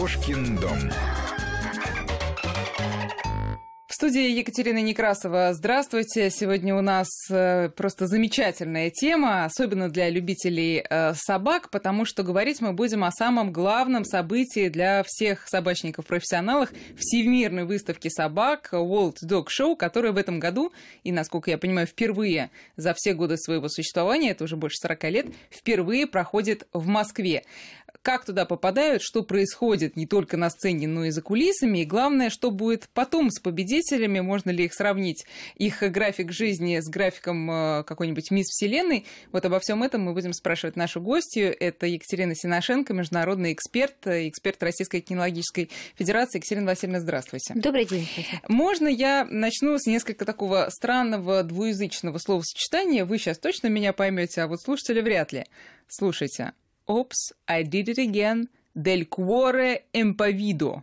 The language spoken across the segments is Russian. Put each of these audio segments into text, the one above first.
Кошкин дом. В студии Екатерина Некрасова. Здравствуйте. Сегодня у нас э, просто замечательная тема, особенно для любителей э, собак, потому что говорить мы будем о самом главном событии для всех собачников-профессионалов Всемирной выставки собак World Dog Show, которая в этом году, и, насколько я понимаю, впервые за все годы своего существования, это уже больше 40 лет, впервые проходит в Москве как туда попадают, что происходит не только на сцене, но и за кулисами, и главное, что будет потом с победителями, можно ли их сравнить, их график жизни с графиком э, какой-нибудь мисс Вселенной. Вот обо всем этом мы будем спрашивать нашу гостью. Это Екатерина Синошенко, международный эксперт, э, эксперт Российской кинологической федерации. Екатерина Васильевна, здравствуйте. Добрый день. Можно я начну с несколько такого странного двуязычного словосочетания? Вы сейчас точно меня поймете, а вот слушатели вряд ли. Слушайте, Oops, I did it again. Del cuore impavido.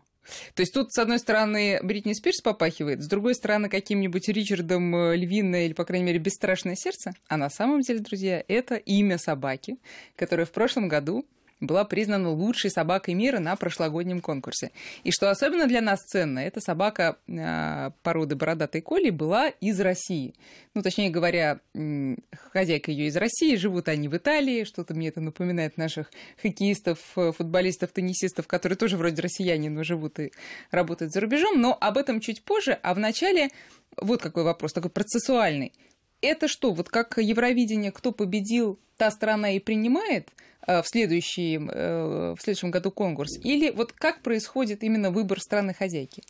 То есть тут, с одной стороны, Бритни Спирс попахивает, с другой стороны, каким-нибудь Ричардом э, Львиное или, по крайней мере, Бесстрашное сердце. А на самом деле, друзья, это имя собаки, которое в прошлом году была признана лучшей собакой мира на прошлогоднем конкурсе. И что особенно для нас ценно, эта собака э, породы бородатой коли была из России. Ну, точнее говоря, э, хозяйка ее из России, живут они в Италии, что-то мне это напоминает наших хоккеистов, футболистов, теннисистов, которые тоже вроде россияне, но живут и работают за рубежом. Но об этом чуть позже, а вначале вот какой вопрос, такой процессуальный. Это что, вот как Евровидение, кто победил, та страна и принимает – Э, в, следующий, э, в следующем году конкурс? Или вот как происходит именно выбор страны-хозяйки?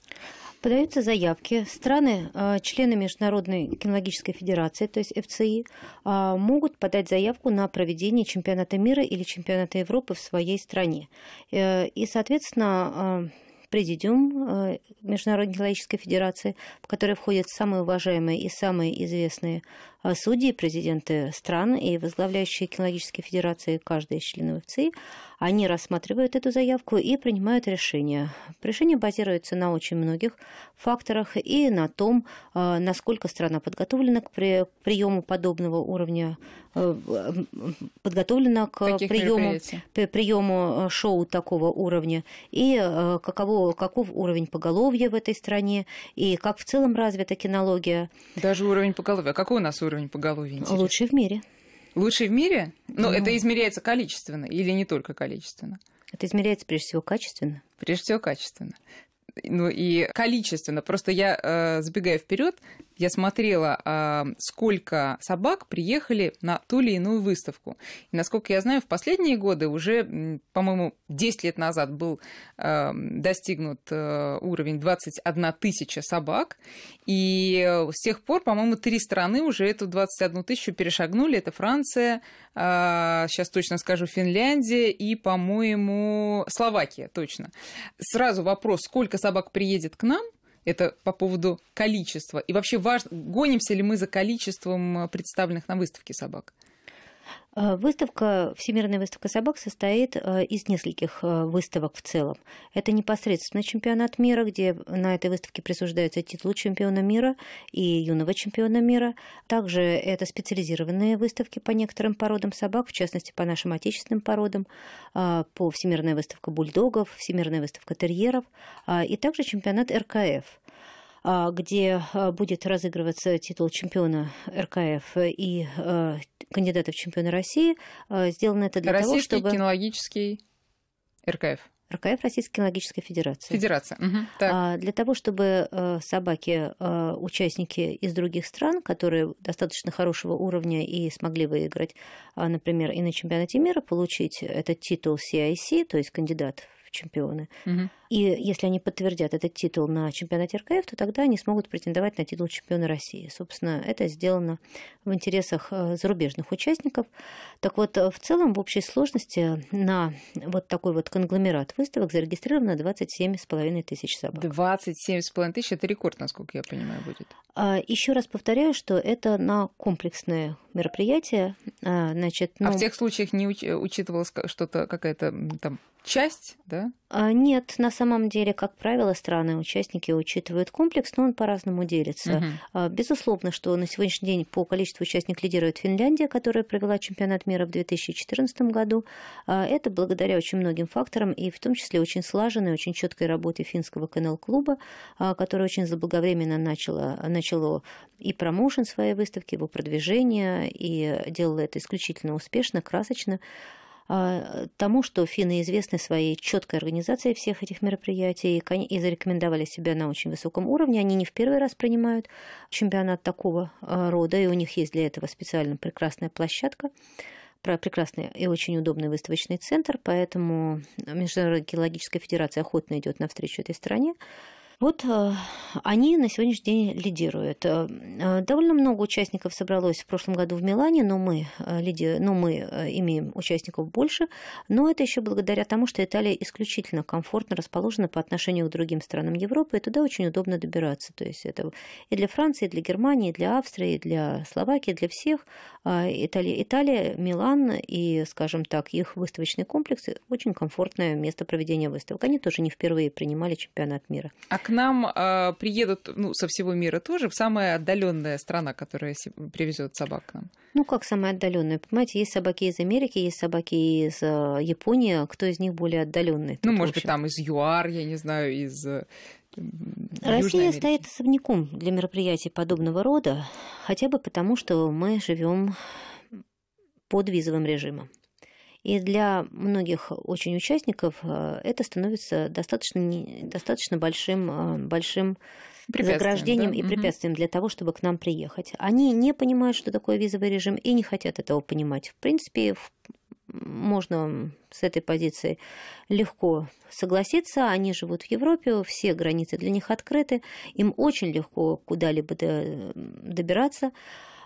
Подаются заявки. Страны, э, члены Международной кинологической федерации, то есть ФЦИ, могут подать заявку на проведение чемпионата мира или чемпионата Европы в своей стране. И, соответственно, президиум Международной кинологической федерации, в который входят самые уважаемые и самые известные судьи, президенты стран и возглавляющие кинологические федерации, каждый из членов ФЦИ, они рассматривают эту заявку и принимают решение. Решение базируется на очень многих факторах и на том, э, насколько страна подготовлена к приему подобного уровня, э, подготовлена к приему, приему э, шоу такого уровня, и каково, каков уровень поголовья в этой стране, и как в целом развита кинология. Даже уровень поголовья. А какой у нас уровень поголовья? Интересно? Лучший в мире. Лучший в мире? Но ну, это измеряется количественно или не только количественно? Это измеряется прежде всего качественно. Прежде всего качественно ну и количественно. Просто я, э, забегая вперед, я смотрела, а, сколько собак приехали на ту или иную выставку. И, насколько я знаю, в последние годы уже, по-моему, 10 лет назад был а, достигнут а, уровень 21 тысяча собак. И с тех пор, по-моему, три страны уже эту 21 тысячу перешагнули. Это Франция, сейчас точно скажу, Финляндия и, по-моему, Словакия, точно. Сразу вопрос, сколько собак приедет к нам – это по поводу количества. И вообще важно, гонимся ли мы за количеством э, представленных на выставке собак? Э, выставка, Всемирная выставка собак состоит э, из нескольких э, выставок в целом. Это непосредственно чемпионат мира, где на этой выставке присуждается титул чемпиона мира и юного чемпиона мира. Также это специализированные выставки по некоторым породам собак, в частности, по нашим отечественным породам, по Всемирная выставка бульдогов, Всемирная выставка терьеров, и также чемпионат РКФ где будет разыгрываться титул чемпиона РКФ и кандидатов в чемпионы России. Сделано это для Российский того, чтобы... кинологический РКФ. РКФ Российской кинологической федерации. Федерация. Угу. Так. Для того, чтобы собаки, участники из других стран, которые достаточно хорошего уровня и смогли выиграть, например, и на чемпионате мира, получить этот титул CIC, то есть кандидат чемпионы. Угу. И если они подтвердят этот титул на чемпионате РКФ, то тогда они смогут претендовать на титул чемпиона России. Собственно, это сделано в интересах э, зарубежных участников. Так вот, э, в целом, в общей сложности на вот такой вот конгломерат выставок зарегистрировано 27,5 тысяч собак. 27,5 тысяч – это рекорд, насколько я понимаю, будет. А, Еще раз повторяю, что это на комплексное мероприятие. А, значит, ну... А в тех случаях не уч- учитывалось что-то, какая-то там часть, да? А, нет, на самом деле, как правило, страны-участники учитывают комплекс, но он по-разному делится. Угу. Безусловно, что на сегодняшний день по количеству участников лидирует Финляндия, которая провела чемпионат мира в 2014 году. А, это благодаря очень многим факторам, и в том числе очень слаженной, очень четкой работе финского КНЛ-клуба, который очень заблаговременно начало, начало и промоушен своей выставки, его продвижение, и делало это исключительно успешно, красочно. А, тому, что финны известны своей четкой организацией всех этих мероприятий и зарекомендовали себя на очень высоком уровне. Они не в первый раз принимают чемпионат такого а, рода, и у них есть для этого специально прекрасная площадка прекрасный и очень удобный выставочный центр, поэтому Международная геологическая федерация охотно идет навстречу этой стране. Вот э, они на сегодняшний день лидируют. Э, э, довольно много участников собралось в прошлом году в Милане, но мы, лиди... но мы имеем участников больше. Но это еще благодаря тому, что Италия исключительно комфортно расположена по отношению к другим странам Европы, и туда очень удобно добираться. То есть это и для Франции, и для Германии, и для Австрии, и для Словакии, для всех. А Италия, Италия, Милан и, скажем так, их выставочный комплекс – очень комфортное место проведения выставок. Они тоже не впервые принимали чемпионат мира. А к нам э, приедут ну, со всего мира тоже в самая отдаленная страна, которая привезет собак к нам? Ну, как самая отдаленная? Понимаете, есть собаки из Америки, есть собаки из э, Японии. Кто из них более отдаленный? Ну, может быть, там из ЮАР, я не знаю, из э, Россия стоит особняком для мероприятий подобного рода, хотя бы потому, что мы живем под визовым режимом. И для многих очень участников э, это становится достаточно, достаточно большим, э, большим заграждением да? и препятствием угу. для того, чтобы к нам приехать. Они не понимают, что такое визовый режим, и не хотят этого понимать. В принципе, можно с этой позиции легко согласиться. Они живут в Европе, все границы для них открыты, им очень легко куда-либо добираться.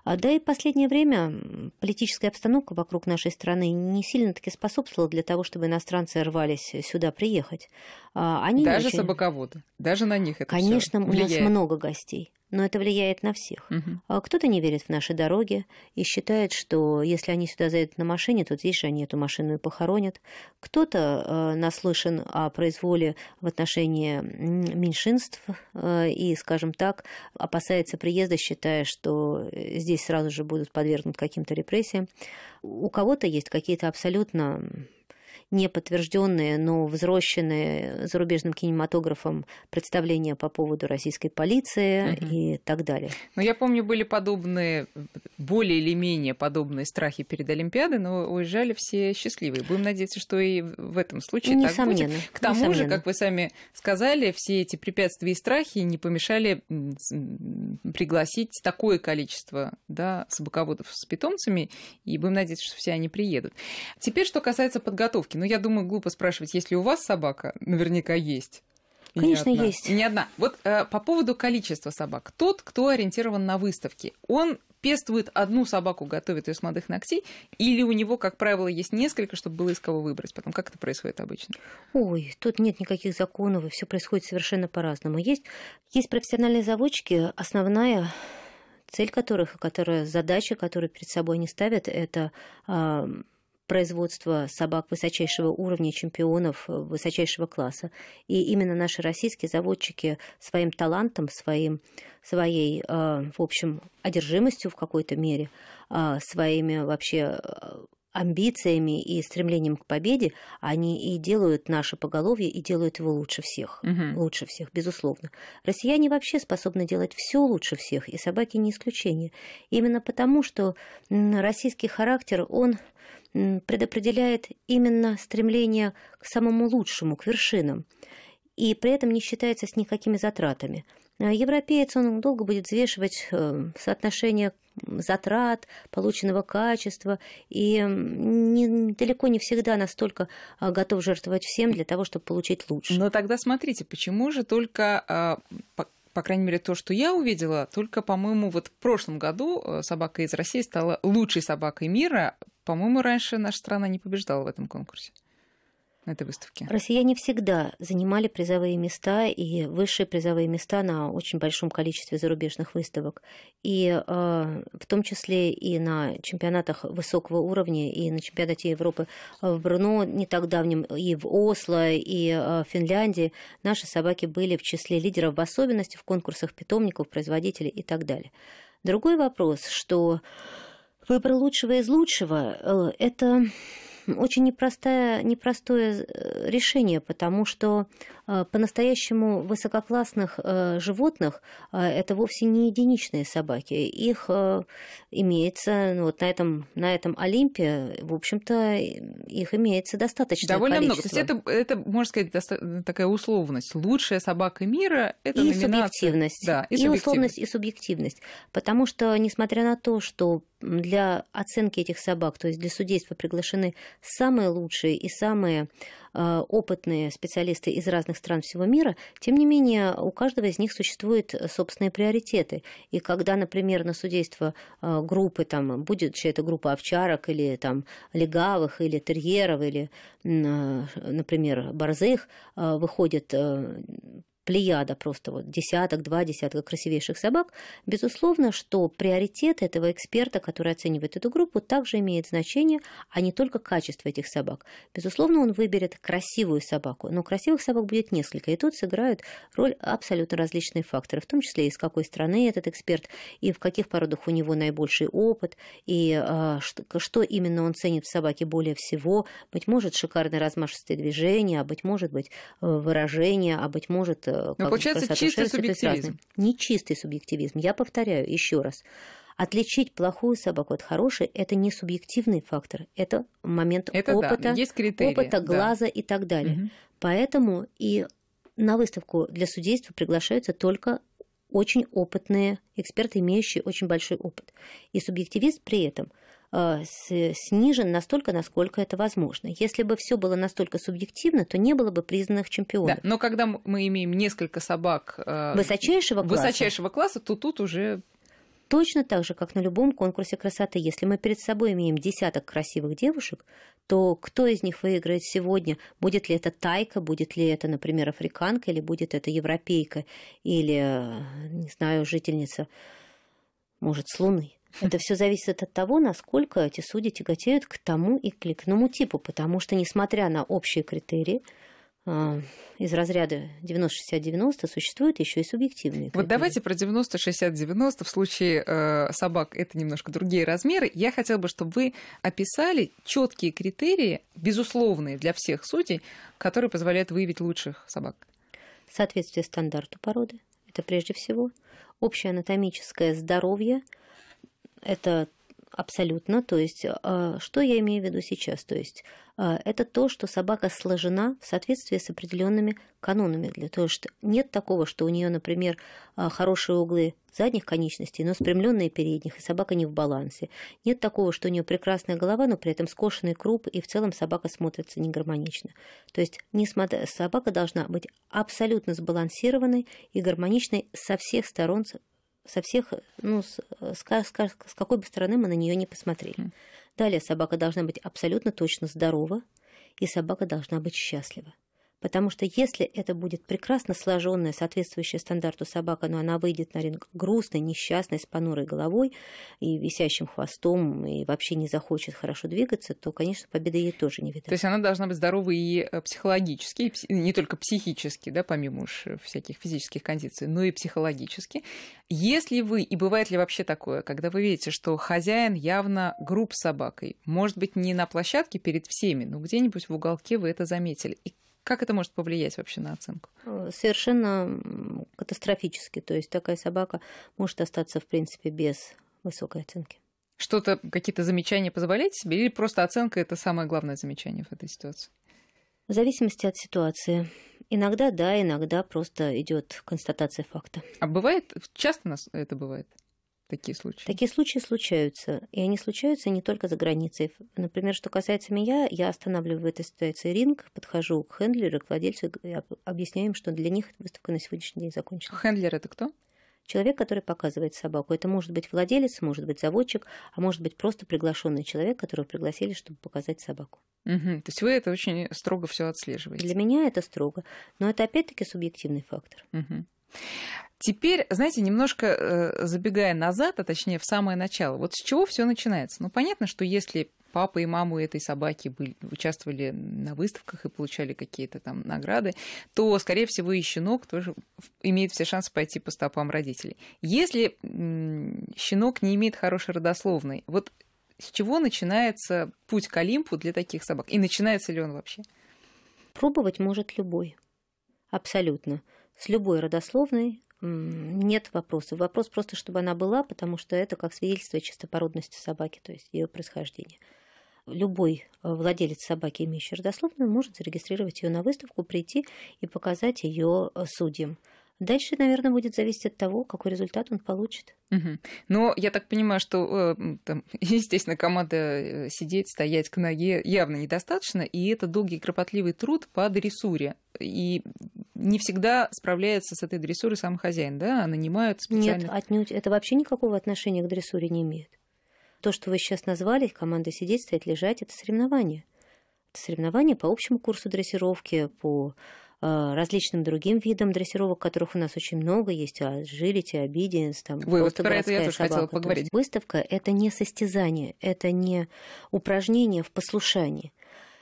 А, да и в последнее время политическая обстановка вокруг нашей страны не сильно-таки способствовала для того, чтобы иностранцы рвались сюда приехать. А, они даже очень... собаководы, даже на них это Конечно, у нас много гостей но это влияет на всех. Угу. Кто-то не верит в наши дороги и считает, что если они сюда заедут на машине, то здесь же они эту машину и похоронят. Кто-то э, наслышан о произволе в отношении меньшинств э, и, скажем так, опасается приезда, считая, что здесь сразу же будут подвергнуты каким-то репрессиям. У кого-то есть какие-то абсолютно не подтвержденные, но взросшенные зарубежным кинематографом представления по поводу российской полиции угу. и так далее. Но я помню, были подобные, более или менее подобные страхи перед Олимпиадой, но уезжали все счастливые. Будем надеяться, что и в этом случае Несомненно. так будет. К тому Несомненно. же, как вы сами сказали, все эти препятствия и страхи не помешали пригласить такое количество да, собаководов с питомцами, и будем надеяться, что все они приедут. Теперь, что касается подготовки. Ну, я думаю, глупо спрашивать, если у вас собака, наверняка есть. И Конечно, не есть. И не одна. Вот э, по поводу количества собак. Тот, кто ориентирован на выставки, он пестует одну собаку, готовит ее с молодых ногтей, или у него, как правило, есть несколько, чтобы было из кого выбрать потом? Как это происходит обычно? Ой, тут нет никаких законов, и все происходит совершенно по-разному. Есть, есть профессиональные заводчики, основная цель которых, которая задача, которую перед собой они ставят, это а, производства собак высочайшего уровня, чемпионов э, высочайшего класса. И именно наши российские заводчики своим талантом, своим, своей, э, в общем, одержимостью в какой-то мере, э, своими вообще амбициями и стремлением к победе, они и делают наше поголовье, и делают его лучше всех. Угу. Лучше всех, безусловно. Россияне вообще способны делать все лучше всех, и собаки не исключение. Именно потому, что российский характер, он предопределяет именно стремление к самому лучшему, к вершинам, и при этом не считается с никакими затратами. А европеец, он долго будет взвешивать э, соотношение затрат, полученного качества, и не, далеко не всегда настолько а, готов жертвовать всем для того, чтобы получить лучше. Но тогда смотрите, почему же только а, по крайней мере, то, что я увидела, только, по-моему, вот в прошлом году э, собака из России стала лучшей собакой мира. По-моему, раньше наша страна не побеждала в этом конкурсе. на этой выставке? Россияне всегда занимали призовые места и высшие призовые места на очень большом количестве зарубежных выставок. И э, в том числе и на чемпионатах высокого уровня, и на чемпионате Европы в Бруно не так давнем, и в Осло, и э, в Финляндии наши собаки были в числе лидеров, в особенности в конкурсах питомников, производителей и так далее. Другой вопрос, что выбор лучшего из лучшего э, – это очень непростое, непростое э, решение, потому что э, по-настоящему высококлассных э, животных это вовсе не единичные собаки. Их имеется ну, вот на этом, на этом Олимпе, в общем-то, их имеется достаточно Довольно количество. много. То есть это, это, можно сказать, такая условность. Лучшая собака мира – это и номинация. Субъективность. Да, и, и субъективность. условность, и субъективность. Потому что, несмотря на то, что для оценки этих собак, то есть для судейства приглашены самые лучшие и самые э, опытные специалисты из разных стран всего мира, тем не менее у каждого из них существуют собственные приоритеты. И когда, например, на судейство э, группы, там, будет же это группа овчарок или там легавых, или терьеров, или, э, например, борзых, выходит плеяда просто вот десяток, два десятка красивейших собак, безусловно, что приоритет этого эксперта, который оценивает эту группу, также имеет значение, а не только качество этих собак. Безусловно, он выберет красивую собаку, но красивых собак будет несколько, и тут сыграют роль абсолютно различные факторы, в том числе из какой страны этот эксперт, и в каких породах у него наибольший опыт, и а, что, что именно он ценит в собаке более всего, быть может, шикарные размашистые движения, а быть может быть выражение, а быть может но ну, получается чистый субъективизм. Не чистый субъективизм. Я повторяю еще раз. Отличить плохую собаку от хорошей – это не субъективный фактор, это момент это опыта, да. Есть критерии, опыта глаза да. и так далее. Угу. Поэтому и на выставку для судейства приглашаются только очень опытные эксперты, имеющие очень большой опыт. И субъективист при этом – Э, снижен настолько, насколько это возможно. Если бы все было настолько субъективно, то не было бы признанных чемпионов. Да, но когда мы имеем несколько собак э, высочайшего класса, высочайшего класса, то тут уже Точно так же, как на любом конкурсе красоты. Если мы перед собой имеем десяток красивых девушек, то кто из них выиграет сегодня? Будет ли это тайка, будет ли это, например, африканка, или будет это европейка, или, э, не знаю, жительница, может, с Луны? Это все зависит от того, насколько эти судьи тяготеют к тому и к иному типу, потому что, несмотря на общие критерии, а, из разряда 90-60-90 существуют еще и субъективные. Критерии. Вот давайте про 90-60-90. В случае э, собак это немножко другие размеры. Я хотела бы, чтобы вы описали четкие критерии, безусловные для всех судей, которые позволяют выявить лучших собак. Соответствие стандарту породы. Это прежде всего. Общее анатомическое здоровье – это абсолютно. То есть, а, что я имею в виду сейчас? То есть, а, это то, что собака сложена в соответствии с определенными канонами. Для того, что нет такого, что у нее, например, а, хорошие углы задних конечностей, но спрямленные передних, и собака не в балансе. Нет такого, что у нее прекрасная голова, но при этом скошенный круп, и в целом собака смотрится негармонично. То есть несмотря, собака должна быть абсолютно сбалансированной и гармоничной со всех сторон со всех, ну, с, с, с, с какой бы стороны мы на нее не посмотрели. Далее собака должна быть абсолютно точно здорова, и собака должна быть счастлива. Потому что если это будет прекрасно сложенная, соответствующая стандарту собака, но она выйдет на ринг грустной, несчастной, с понурой головой и висящим хвостом, и вообще не захочет хорошо двигаться, то, конечно, победы ей тоже не видать. То есть она должна быть здоровой и э, психологически, и не только психически, да, помимо уж всяких физических кондиций, но и психологически. Если вы, и бывает ли вообще такое, когда вы видите, что хозяин явно груб с собакой, может быть, не на площадке перед всеми, но где-нибудь в уголке вы это заметили, и как это может повлиять вообще на оценку? Э, совершенно катастрофически. То есть такая собака может остаться, в принципе, без высокой оценки. Что-то, какие-то замечания позволяете себе? Или просто оценка – это самое главное замечание в этой ситуации? В зависимости от ситуации. Иногда да, иногда просто идет констатация факта. А бывает, часто у нас это бывает? Такие случаи? Такие случаи случаются. И они случаются не только за границей. Например, что касается меня, я останавливаю в этой ситуации ринг, подхожу к хендлеру, к владельцу и объясняю им, что для них выставка на сегодняшний день закончена. Хендлер это кто? Человек, который показывает собаку. Это может быть владелец, может быть заводчик, а может быть просто приглашенный человек, которого пригласили, чтобы показать собаку. Угу. То есть вы это очень строго все отслеживаете? Для меня это строго. Но это опять-таки субъективный фактор. Угу. Теперь, знаете, немножко э, забегая назад, а точнее в самое начало, вот с чего все начинается? Ну, понятно, что если папа и мама этой собаки были, участвовали на выставках и получали какие-то там награды, то, скорее всего, и щенок тоже имеет все шансы пойти по стопам родителей. Если щенок не имеет хорошей родословной, вот с чего начинается путь к Олимпу для таких собак? И начинается ли он вообще? Пробовать может любой. Абсолютно. С любой родословной нет вопросов. Вопрос просто, чтобы она была, потому что это как свидетельство чистопородности собаки, то есть ее происхождения. Любой э, владелец собаки, имеющий родословную, может зарегистрировать ее на выставку, прийти и показать ее э, судьям. Дальше, наверное, будет зависеть от того, какой результат он получит. Угу. Но я так понимаю, что, э, там, естественно, команда сидеть, стоять к ноге явно недостаточно, и это долгий кропотливый труд по дрессуре. И не всегда справляется с этой дрессурой сам хозяин, да, а нанимают специально. Нет, отнюдь. Это вообще никакого отношения к дрессуре не имеет. То, что вы сейчас назвали, команда сидеть, стоять, лежать, это соревнование. Это соревнование по общему курсу дрессировки, по э, различным другим видам дрессировок, которых у нас очень много есть, agility, obedience, там Вы вот про это я тоже собака. хотела поговорить. Выставка – это не состязание, это не упражнение в послушании.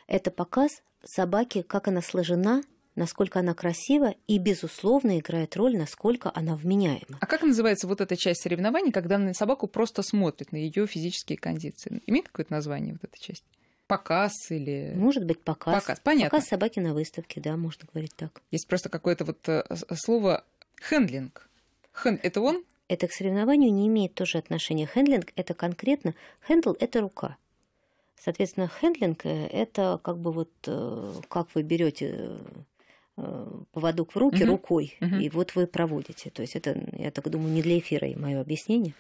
Это показ собаки, как она сложена, насколько она красива и, безусловно, играет роль, насколько она вменяема. А как называется вот эта часть соревнований, когда на собаку просто смотрят, на ее физические кондиции? Имеет какое-то название вот эта часть? Показ или... Может быть, показ. Показ, понятно. Показ собаки на выставке, да, можно говорить так. Есть просто какое-то вот э, слово хендлинг. Хен... Это он? Это к соревнованию не имеет тоже отношения. Хендлинг – это конкретно... Handle – это рука. Соответственно, хендлинг – это как бы вот э, как вы берете Э, поводок в руки угу. рукой, угу. и вот вы проводите. То есть это, я так думаю, не для эфира и мое объяснение.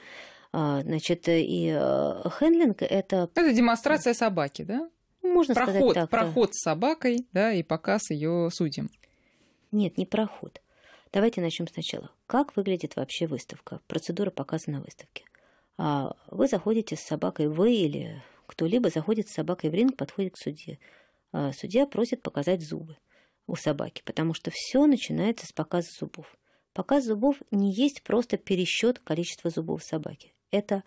А, значит, и э, хендлинг это... Это демонстрация собаки, да? Можно проход, сказать так. Проход с собакой, да, и показ ее судьям. Нет, не проход. Давайте начнем сначала. Как выглядит вообще выставка? Процедура показа на выставке. А вы заходите с собакой, вы или кто-либо заходит с собакой в ринг, подходит к судье. А судья просит показать зубы у собаки, потому что все начинается с показа зубов. Показ зубов не есть просто пересчет количества зубов собаки. Это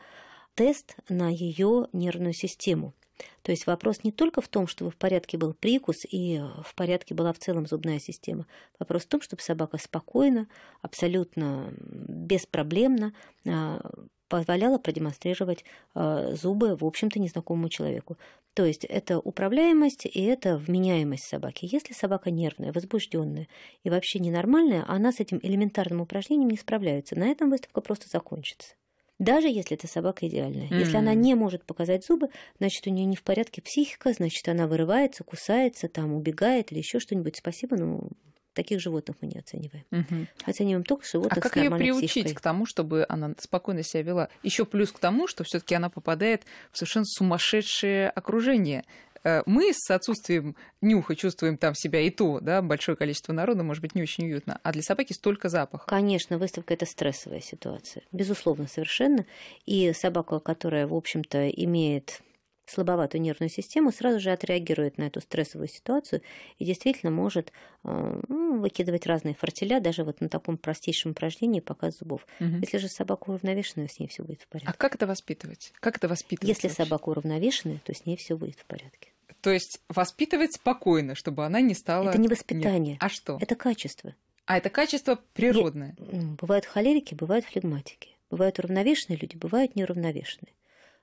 тест на ее нервную систему. То есть вопрос не только в том, чтобы в порядке был прикус и в порядке была в целом зубная система. Вопрос в том, чтобы собака спокойно, абсолютно беспроблемно а, позволяла продемонстрировать э, зубы, в общем-то, незнакомому человеку. То есть это управляемость и это вменяемость собаки. Если собака нервная, возбужденная и вообще ненормальная, она с этим элементарным упражнением не справляется. На этом выставка просто закончится. Даже если эта собака идеальная. Mm-hmm. Если она не может показать зубы, значит, у нее не в порядке психика, значит, она вырывается, кусается, там убегает или еще что-нибудь. Спасибо, но Таких животных мы не оцениваем. Угу. Оцениваем только животных а как ее приучить психикой. к тому, чтобы она спокойно себя вела? Еще плюс к тому, что все-таки она попадает в совершенно сумасшедшее окружение. Э, мы с отсутствием нюха чувствуем там себя и то, да, большое количество народа, может быть, не очень уютно. А для собаки столько запахов. Конечно, выставка – это стрессовая ситуация. Безусловно, совершенно. И собака, которая, в общем-то, имеет слабоватую нервную систему, сразу же отреагирует на эту стрессовую ситуацию и действительно может э, ну, выкидывать разные фортеля, даже вот на таком простейшем упражнении показ зубов. Угу. Если же собака уравновешенная, с ней все будет в порядке. А как это воспитывать? Как это воспитывать? Если вообще? собака уравновешенная, то с ней все будет в порядке. То есть воспитывать спокойно, чтобы она не стала... Это не воспитание. Нет. А что? Это качество. А это качество природное? Я... Бывают холерики, бывают флегматики. Бывают уравновешенные люди, бывают неуравновешенные.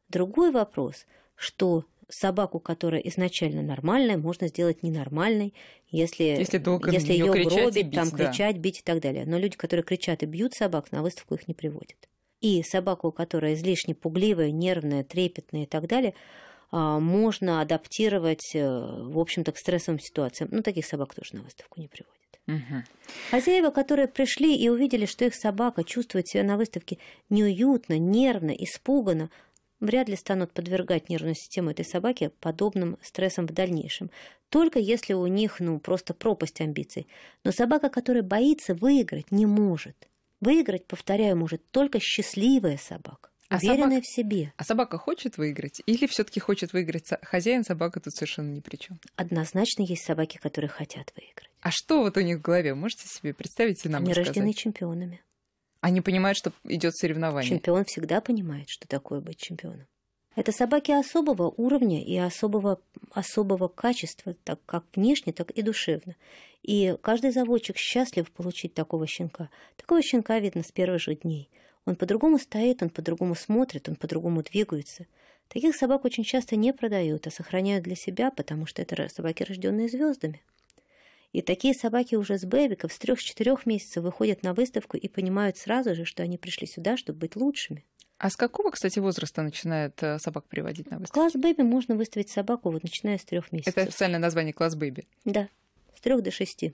Другой вопрос – что собаку, которая изначально нормальная, можно сделать ненормальной, если, если, долго если ее гробить, бить, там, да. кричать, бить и так далее. Но люди, которые кричат и бьют собак, на выставку их не приводят. И собаку, которая излишне пугливая, нервная, трепетная и так далее, можно адаптировать, э, в общем-то, к стрессовым ситуациям. Ну, таких собак тоже на выставку не приводят. Угу. Хозяева, которые пришли и увидели, что их собака чувствует себя на выставке неуютно, нервно, испуганно, вряд ли станут подвергать нервную систему этой собаки подобным стрессам в дальнейшем. Только если у них, ну, просто пропасть амбиций. Но собака, которая боится выиграть, не может. Выиграть, повторяю, может только счастливая собака. А уверенная собак... в себе. А собака хочет выиграть? Или все-таки хочет выиграть хозяин, собака тут совершенно ни при чем? Однозначно есть собаки, которые хотят выиграть. А что вот у них в голове? Можете себе представить и нам Они рассказать? рождены чемпионами. Они понимают, что идет соревнование. Чемпион всегда понимает, что такое быть чемпионом. Это собаки особого уровня и особого, особого качества, так как внешне, так и душевно. И каждый заводчик счастлив получить такого щенка. Такого щенка видно с первых же дней. Он по-другому стоит, он по-другому смотрит, он по-другому двигается. Таких собак очень часто не продают, а сохраняют для себя, потому что это собаки, рожденные звездами. И такие собаки уже с бэбиков с трех-четырех месяцев выходят на выставку и понимают сразу же, что они пришли сюда, чтобы быть лучшими. А с какого, кстати, возраста начинает э, собак приводить на выставку? Класс бэби можно выставить собаку вот начиная с трех месяцев. Это официальное название класс бэби. Да, с трех до шести.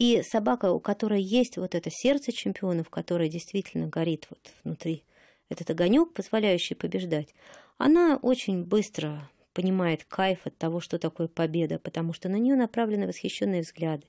И собака, у которой есть вот это сердце чемпионов, которое действительно горит вот внутри, этот огонек, позволяющий побеждать, она очень быстро понимает кайф от того, что такое победа, потому что на нее направлены восхищенные взгляды.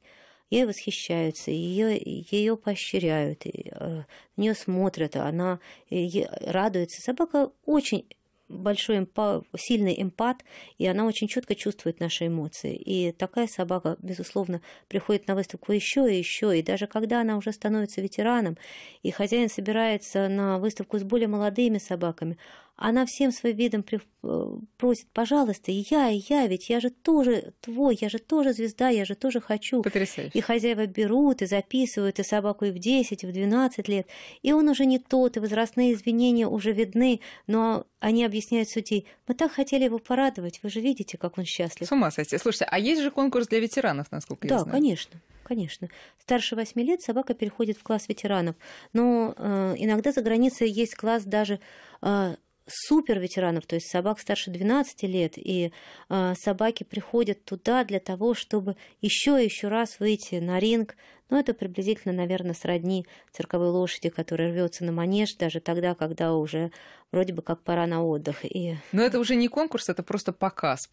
Ей восхищаются, ее, ее поощряют, э, на нее смотрят, она радуется. Собака очень большой эмпа, сильный эмпат, и она очень четко чувствует наши эмоции. И такая собака, безусловно, приходит на выставку еще и еще. И даже когда она уже становится ветераном, и хозяин собирается на выставку с более молодыми собаками, она всем своим видом при... Э, просит, пожалуйста, и я, и я, ведь я же тоже твой, я же тоже звезда, я же тоже хочу. Потрясающе. И хозяева берут и записывают, и собаку и в 10, и в 12 лет. И он уже не тот, и возрастные извинения уже видны, но они объясняют судей, мы так хотели его порадовать, вы же видите, как он счастлив. С ума сойти. Слушайте, а есть же конкурс для ветеранов, насколько да, я знаю? Да, конечно конечно. Старше 8 лет собака переходит в класс ветеранов. Но э, иногда за границей есть класс даже э, супер ветеранов, то есть собак старше 12 лет, и э, собаки приходят туда для того, чтобы еще и еще раз выйти на ринг. Ну, это приблизительно, наверное, сродни цирковой лошади, которая рвется на манеж, даже тогда, когда уже вроде бы как пора на отдых. И... Но это уже не конкурс, это просто показ,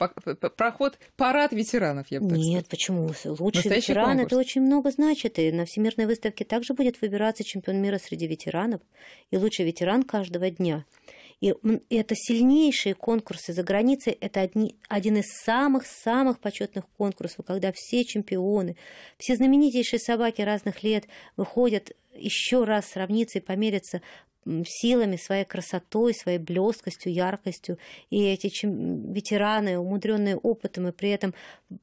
проход, парад ветеранов, я бы так Нет, сказать. почему? Лучший ветеран конкурс. это очень много значит. И на Всемирной выставке также будет выбираться чемпион мира среди ветеранов и лучший ветеран каждого дня. И это сильнейшие конкурсы за границей. Это одни, один из самых-самых почетных конкурсов, когда все чемпионы, все знаменитейшие собаки разных лет выходят еще раз сравниться и помериться силами, своей красотой, своей блескостью, яркостью. И эти ветераны, умудренные опытом и при этом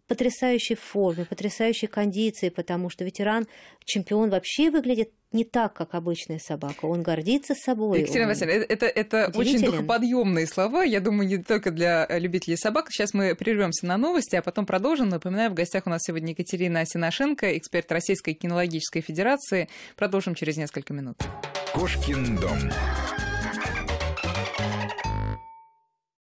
потрясающей форме, потрясающей кондиции, потому что ветеран, чемпион вообще выглядит не так, как обычная собака. Он гордится собой. Екатерина Васильевна, это, это очень духоподъемные слова. Я думаю, не только для любителей собак. Сейчас мы прервемся на новости, а потом продолжим. Напоминаю, в гостях у нас сегодня Екатерина Синашенко, эксперт Российской кинологической федерации. Продолжим через несколько минут. Кошкин дом.